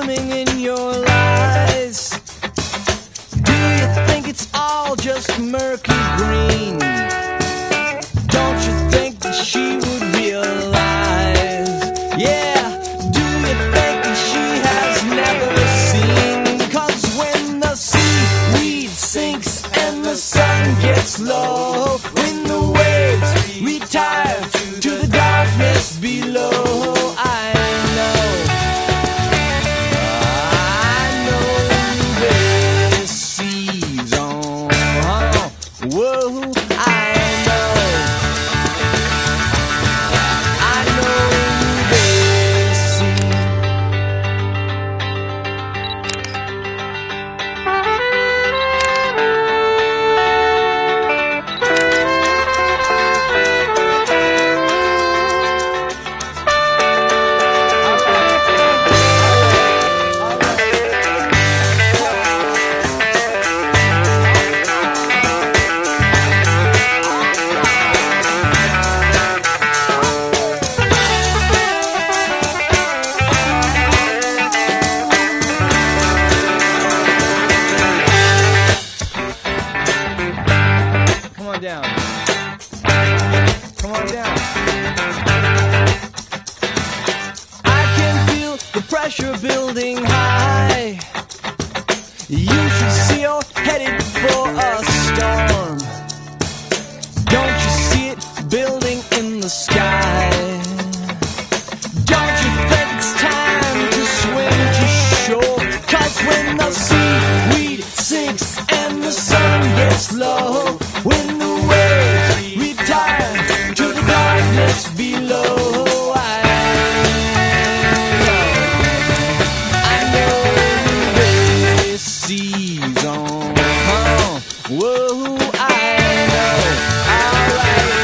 swimming in your lies. Do you think it's all just murky green? Don't you think that she would realize? Yeah. On down. Come on down. I can feel the pressure building high. You should see you're headed for a storm. Don't you see it building in the sky? Don't you think it's time to swim to shore? Cause when the seaweed sinks and the sun gets low, darkness below, whoa, I know. Alright, alright.